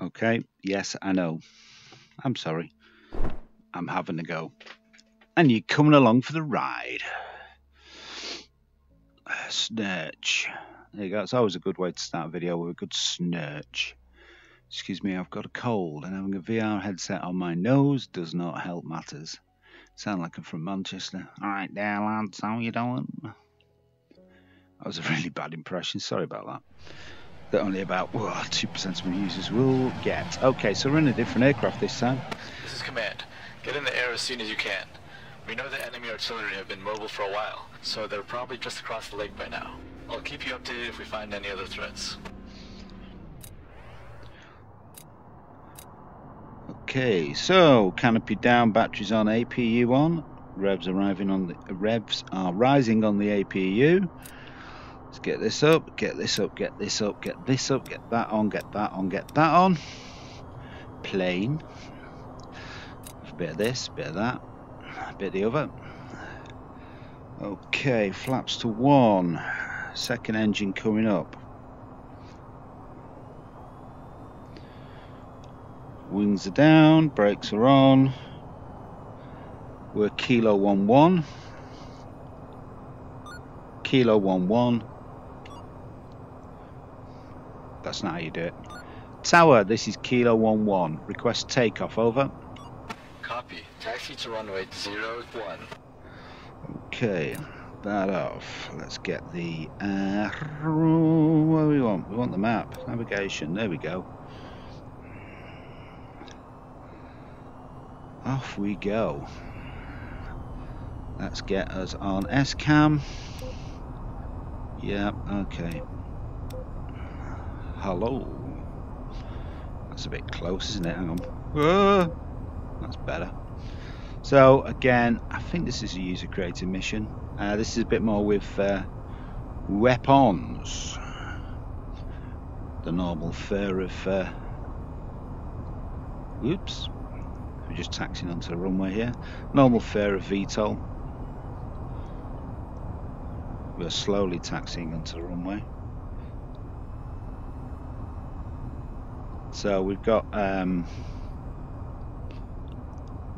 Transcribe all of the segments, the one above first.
Okay, yes, I know. I'm sorry. I'm having a go. And you're coming along for the ride. Snurch. There you go. It's always a good way to start a video with a good snurch. Excuse me, I've got a cold and having a VR headset on my nose does not help matters. Sound like I'm from Manchester. Alright there lads, how you doing? That was a really bad impression, sorry about that that only about 2% of my users will get. Okay, so we're in a different aircraft this time. This is Command. Get in the air as soon as you can. We know the enemy artillery have been mobile for a while, so they're probably just across the lake by now. I'll keep you updated if we find any other threats. Okay, so canopy down, batteries on, APU on. Revs arriving on the revs are rising on the APU. Let's get this up, get this up, get this up, get this up, get that on, get that on, get that on. Plane. A bit of this, bit of that, a bit of the other. Okay, flaps to one. Second engine coming up. Wings are down, brakes are on. We're kilo one one. Kilo one one. That's not how you do it. Tower, this is Kilo 1-1. Request takeoff, over. Copy. Taxi to runway 01. Okay, that off. Let's get the... Uh, what do we want? We want the map. Navigation, there we go. Off we go. Let's get us on S-cam. Yep, okay. Hello. That's a bit close, isn't it? Hang on. Whoa. That's better. So again, I think this is a user-created mission. Uh, this is a bit more with uh, weapons. The normal fare of. Uh, oops. We're just taxiing onto the runway here. Normal fare of VTOL. We're slowly taxiing onto the runway. So we've got um,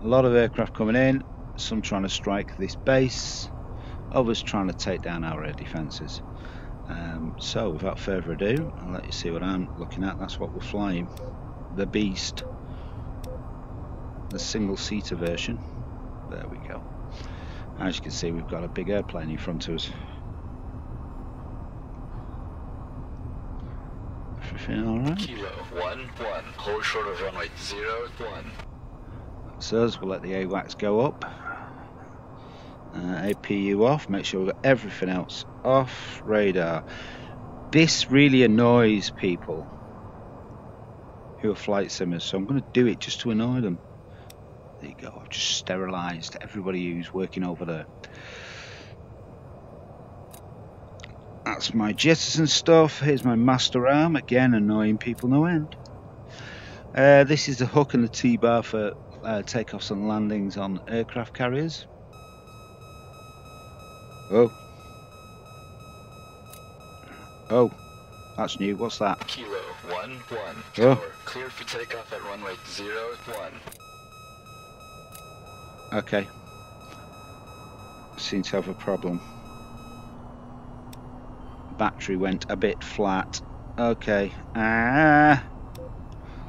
a lot of aircraft coming in, some trying to strike this base, others trying to take down our air defences. Um, so without further ado, I'll let you see what I'm looking at. That's what we're flying. The Beast. The single-seater version. There we go. As you can see, we've got a big airplane in front of us. Everything alright? Kilo 1 1. Hold short of runway 0 1. Sirs, we'll let the AWACS go up. Uh, APU off, make sure we've got everything else off. Radar. This really annoys people who are flight simmers, so I'm going to do it just to annoy them. There you go, I've just sterilised everybody who's working over there. That's my jettison stuff. Here's my master arm. Again, annoying people no end. Uh, this is the hook and the T-bar for uh, takeoffs and landings on aircraft carriers. Oh. Oh. That's new. What's that? Kilo 1 1. Oh. Tower. Cleared for takeoff at runway 0 1. Okay. Seem to have a problem battery went a bit flat. Okay, ah,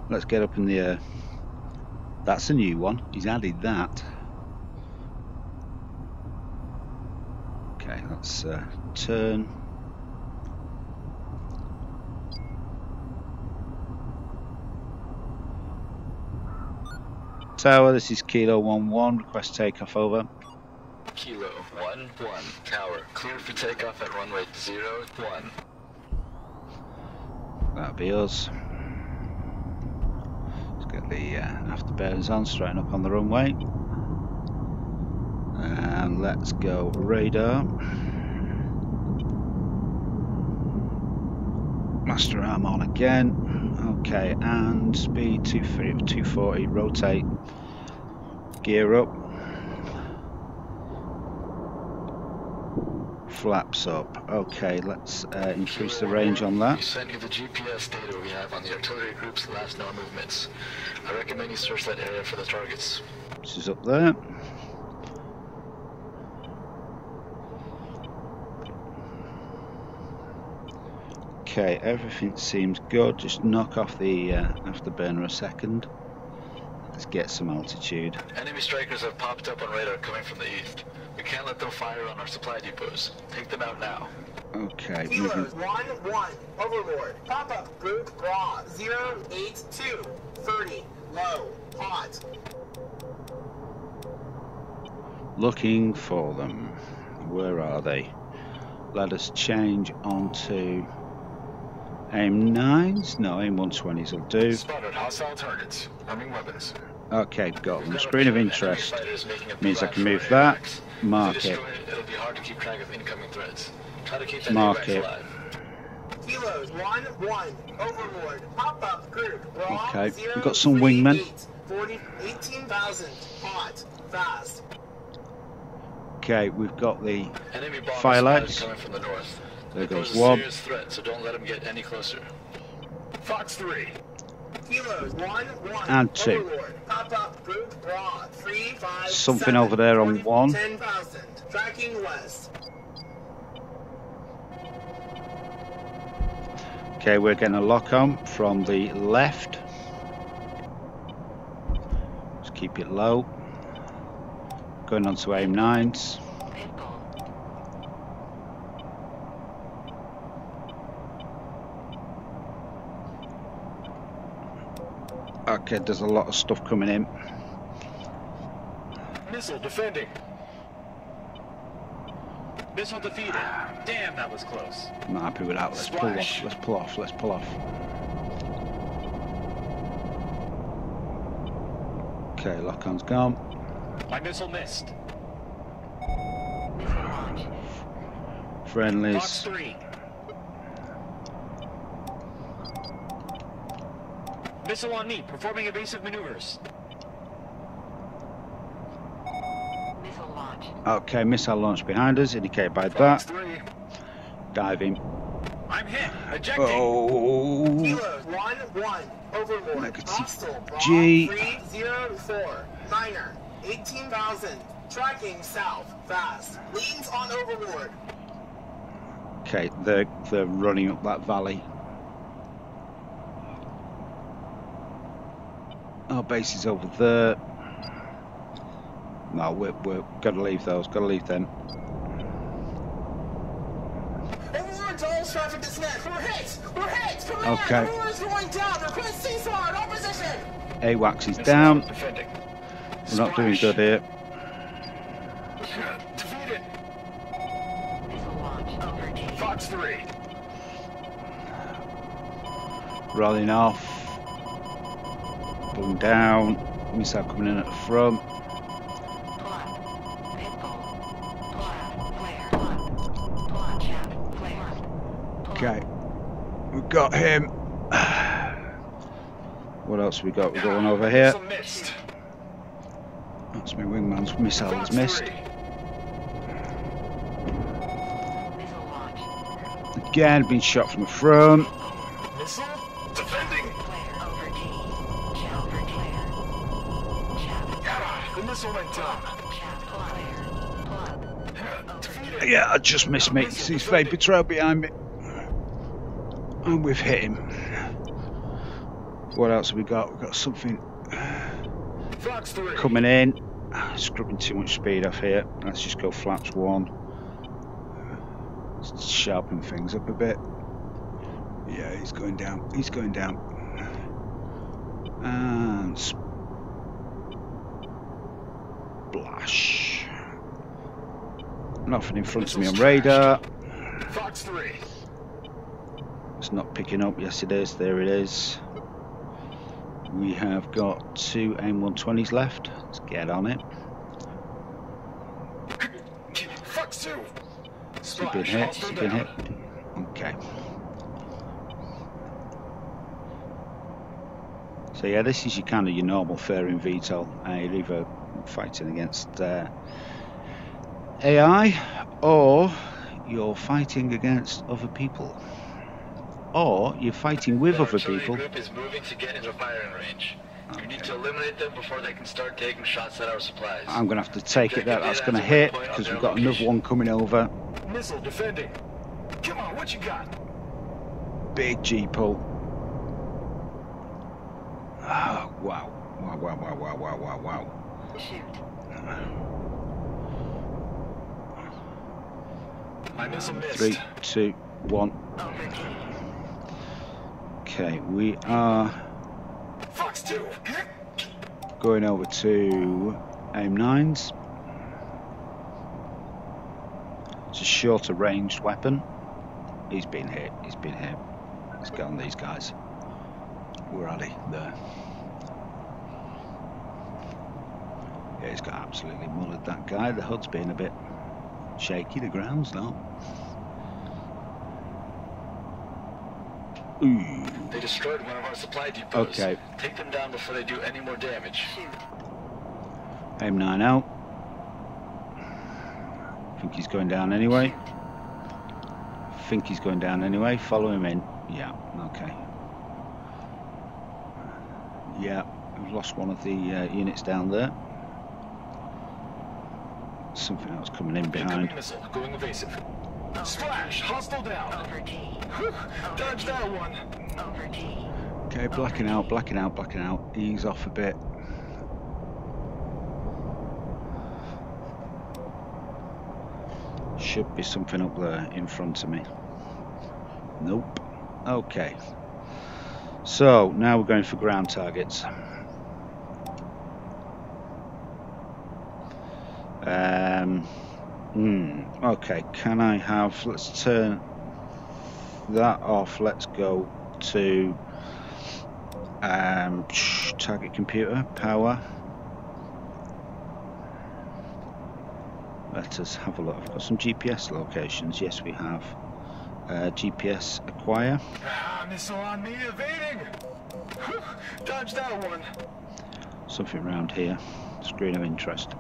let's get up in the air. That's a new one. He's added that. Okay, let's uh, turn. Tower, this is Kilo 1-1, request takeoff over. 1 1. Tower. clear for takeoff at runway 0 1. That'll be us. Let's get the uh, afterburners on, straighten up on the runway. And let's go radar. Master arm on again. Okay, and speed 240, rotate. Gear up. Flaps up. Okay, let's uh, increase the range on that. We sent you the GPS data we have on the artillery group's last known movements. I recommend you search that area for the targets. This is up there. Okay, everything seems good. Just knock off the uh, afterburner a second. Let's get some altitude. Enemy strikers have popped up on radar coming from the east. We can't let them fire on our supply depots. Take them out now. Okay, Kilos moving. 1 1, Overlord. Pop up group raw 082 30, low, hot. Looking for them. Where are they? Let us change onto aim 9s. No, aim 120s will do. Spotted hostile targets. Arming weapons. Okay, got We've them. got Screen of up to 10 enemy interest. fighters making a Means I can move that, mark it. it, it'll be hard to keep track of incoming threats. Try to keep that Mark it. alive. Kilos 1 1, Overlord. Pop up group raw Okay, 038 we've got some wingmen. 40, 18,000, hot, fast. Okay, we've got the Enemy bomber Firelights. supplies coming from the. There goes pose a one. serious threat, so don't let them get any closer. Fox 3. Kilos 1 1, And two. Overlord. Pop up group raw 3 5 Something over there on one. 10,000, tracking west. Okay, we're going to lock on from the left. Just keep it low. Going on to aim nines. Okay, there's a lot of stuff coming in. Missile defending. Missile defeated. Damn, that was close. I'm not happy with that. Let's pull off. Let's pull off. Let's pull off. Okay, lock on's gone. My missile missed. Fox Friendlies. 3. Missile on me, performing evasive maneuvers. Missile launch. Okay, missile launch behind us, indicated by Fox that. 3. Diving. I'm hit. Ejecting. Oh, Kilos 1 1, Overlord. Negative Hostile raw G. 304, Niner, 18,000, tracking south, fast. Leans on Overlord. okay. They're they're running up that valley. Our base is over there. No, we're we're gotta leave those. Gotta leave them. Overlord to all traffic disconnect. We're hit! We're hit! Command! Okay. Overlord's going down! Request ceasefire! All position! AWACS is Missile down. Defending. We're not doing good here. Defeated. Missile launch over T. Fox 3. Rolling off. Pulling down. Missile coming in at the front. Pull up. Pitbull. Pull out. Flare. Pull up. Pull out chaff. Flare. Pull up. Okay. We've got him. What else we got? We've got one over here. Missed. That's my wingman's missile Fox was missed. 3. Missile launch. Again, been shot from the front. Missile defending. Flare over T. Chaff for flare. Chaff. Ah, the missile went down. Chaff. Pull up. Pull up. Defeated. Yeah, I just missed me. See his vapor trail behind me. And we've hit him. What else have we got? We've got something Fox 3. coming in. Scrubbing too much speed off here. Let's just go flaps one. Let's sharpen things up a bit. Yeah, he's going down. He's going down. And splash. Nothing in front of me on Missiles radar. Fox 3. It's not picking up. Yes, it is. There it is. We have got two M120s left. Let's get on it. Fox 2. Has he been hit? Has Hostile been hit? Okay. So yeah, this is your kind of your normal fairing VTOL. Uh, you're either fighting against uh, AI or you're fighting against other people. Or you're fighting with The other people. group is moving to get into firing range. You need to eliminate them before they can start taking shots at our supplies. I'm going to have to take it that that's going to hit because we've got another one coming over. Missile defending. Come on, what you got? Big G pull. Oh, wow. Wow, wow, wow, wow, wow, wow, wow. Shoot. My missile missed. Three, two, one. Okay, we are Fox 2. going over to aim nines. It's a shorter ranged weapon. He's been hit. He's been hit. Let's get on these guys. They? There. Yeah, he's got absolutely mullered that guy. The HUD's been a bit shaky. The ground's not. Ooh. They destroyed one of our supply depots. Okay. Take them down before they do any more damage. Aim 9 out. Think he's going down anyway. Think he's going down anyway. Follow him in. Yeah, okay. Yeah, we've lost one of the uh, units down there. Something else coming in behind. Incoming missile going evasive. Splash! Hostile down. Over T. Whew, Dodge that one. Over T. Okay, blacking out, blacking out, blacking out. Ease off a bit. Should be something up there in front of me. Nope. Okay. So now we're going for ground targets. Um. Hmm. Okay. Can I have? Let's turn that off. Let's go to um, target computer power. Let us have a look. I've got some GPS locations. Yes, we have. Uh, GPS acquire. Ah, missile on me, evading. Dodge that one. Something around here. Screen of interest.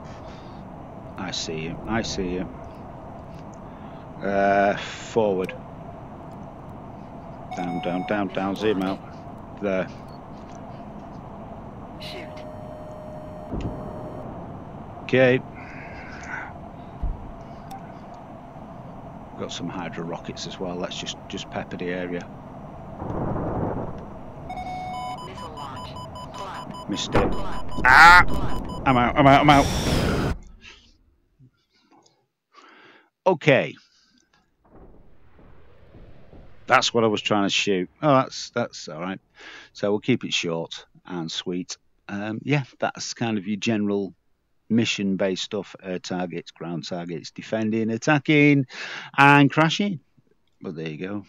I see you. I see you. Uh, forward. Down, down, down, down. Zoom out. There. Shoot. Okay. Got some Hydra rockets as well. Let's just just pepper the area. Missed it. Ah! I'm out. I'm out. I'm out. Okay. That's what I was trying to shoot. Oh, that's that's all right. So we'll keep it short and sweet. Um, yeah, that's kind of your general mission-based stuff: air targets, ground targets, defending, attacking, and crashing. But there you go.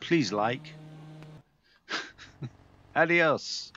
Please like. Adios.